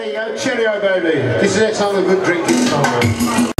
There you go, cheerio baby. This is excellent good drinking.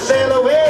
sail away.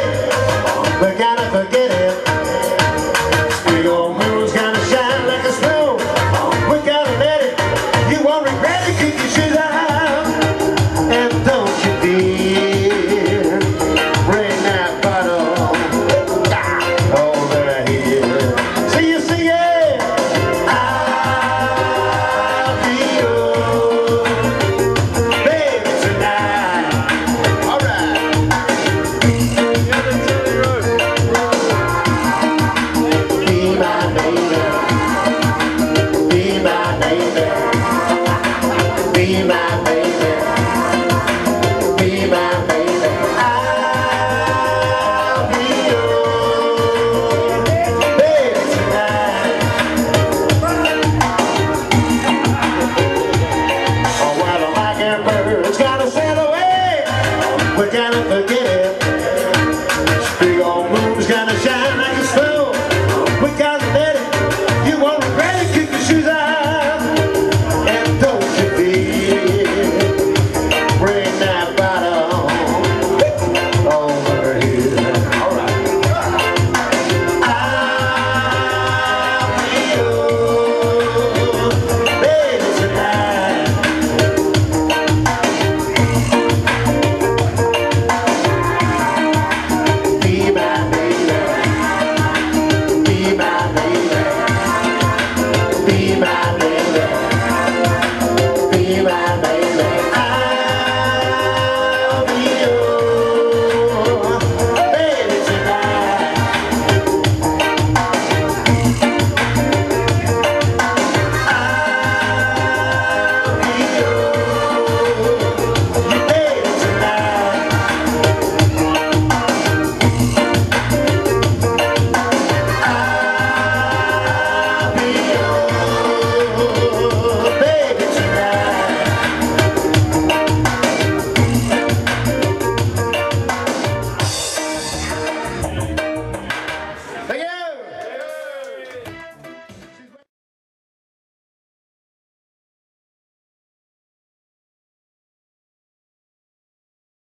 But gotta.